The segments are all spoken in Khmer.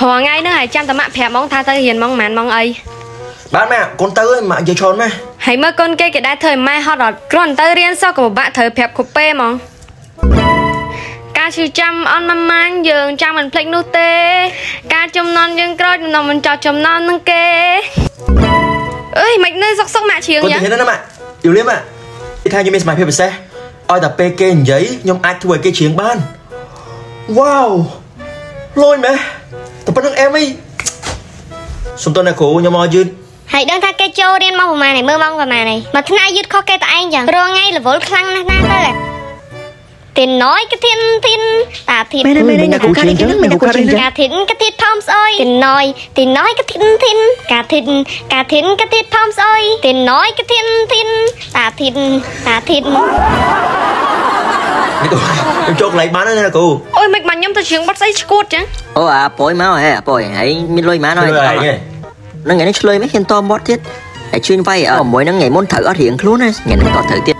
រងថ្ងៃហ្នឹងហើយចាំតែម៉ាក់ប្រាប់ហ្មងថាទៅរៀនហ្មងមិនហ្មងអីបាទម៉ាក់កូនទៅហើយម៉ាក់និយាយច្រើនម៉ែហើយមើលកូនគេគេដែរធ្វើឲ្យម៉ែហត់អត់គ្រាន់តែទៅរៀនសោះក៏ពិបាកត្រូវប្រាប់គ្រប់ពេលហ្មងការជឿចាំអន់ម៉ាម៉ាញ់យើងចាំមិនភ្លេចនោះទេ ការចំណន់យើងក្រោយចំណន់មិនចោលចំណន់នឹងគេអើយមិននៅសុកសុកម៉ាក់ជ្រៀងកូនចឹទៅងហ៊ានណាម៉ាក់យល់ទេម៉ាក់គេថាខ្ញុំមានសមត្ថភាពពិសេសឲ្យតែពេលគេនិយាយខ្ញុំអាចធ្វើឲ្យគេច្រៀងបានវ៉ាវលយម៉ែ តែប៉ុណ្្នឹងអែមអីសុំតើអ្នកគ្រូខ្ញុំមកយឺតហើយដឹងថាគេចូលរៀនមកប្រហែលហើយមើលម៉ោងប្រហែលហើយមួយថ្ងៃយឺតខុសគេតែឯងចឹងរងថ្ងៃរវល់ខ្លាំងណាស់ណាទៅទីណយកធានទីនតាធីនមែនទេមែនទេអ្នកគ្រូខាត់អីចឹងអ្នកគ្រូខាត់អីចឹងកាធីនកធាតផោមស្អុយទីណយទីណយកធានធីនកាធីនកាធីនកធាតផោមស្អុយទីណយកធានធីនតាធីនតាធីននេះគ្រូ ខ្ញុំចូលកន្លែងបានហើយអ្នកគ្រូអូយមិនបាញ់ខ្ញុំទៅជ្រៀងបាត់ស្អីឈួតចឹងអូអាប៉យមកហេអាប៉យហើយមានលុយម៉ានហើយជួយឯងឯងនឹងថ្ងៃនេះឆ្លើយមិនហ៊ានតមាត់ទៀតហើយជួយវាយអត់មួយហ្នឹងថ្ងៃមុនត្រូវអត់រៀងខ្លួនណាថ្ងៃនេះតត្រូវទៀត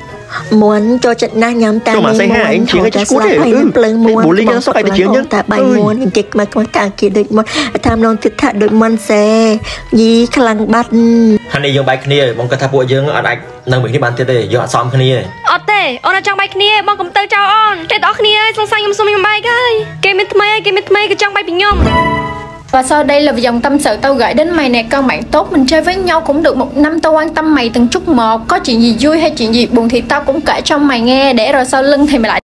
មួនចូលចិត្តណាស់ញ៉ាំតាចូលមកសេះហាអីជាងឲ្យឈួតទេហើយនឹងភ្លើងមួនប៊ូលីងសុកឲ្យទៅជាងចឹងតែបាយមួនគេមកមកកាគេដូចមុនតាមនងទៀតថាដូចមុនសេយីខ្លាំងបាត់ហានេះយើងបែកគ្នាបងគាត់ថាពួកយើងអត់អាចនៅមួយគ្នាបានទៀតទេយើងអត់សមគ្នាទេអត់ទេអូនអត់ចង់បាយគ្នាបងកុំទៅចោលអូនទេដល់គ្នាហើយសង្ស័យខ្ញុំសុំខ្ញុំបាយហើយគេមានថ្មីហើយគេមានថ្មីគេចង់បាយពីខ្ញុំ Và sau đây là dòng tâm sự. Tao gửi đến mày nè, con bạn tốt. Mình chơi với nhau cũng được một năm, tao quan tâm mày từng chút một. Có chuyện gì vui hay chuyện gì buồn thì tao cũng kể cho mày nghe. Để rồi sau lưng thì mày lại